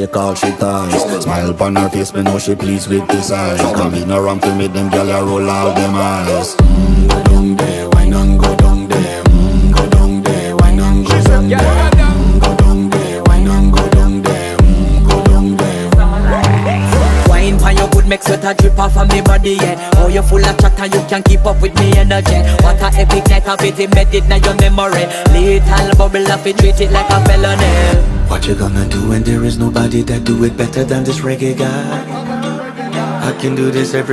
Take all she ties Smile upon her face, me know she pleased with this eyes Come in around to make them gyal a roll out them eyes. Mm, Go down there, wine and go down there. Mm, Go down there, wine and go down there. Mm, Go down there, wine and go down there. Mm, Go down there. Wine pan your good make sweat a drip off of me body, yeah. Oh, you full of chatter, you can keep up with me energy. What a epic night of it, embedded in your memory. Little bubble of it, treat it like a felony What you gonna do when there is nobody that do it better than this reggae guy? I can do this every